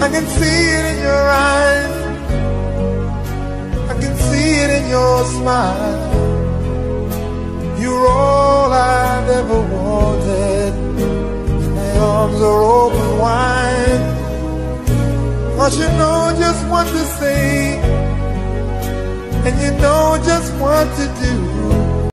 I can see it in your eyes. I can see it in your smile. You're all I've ever wanted. My arms are open wide. Cause you know just what to say. And you know just what to do.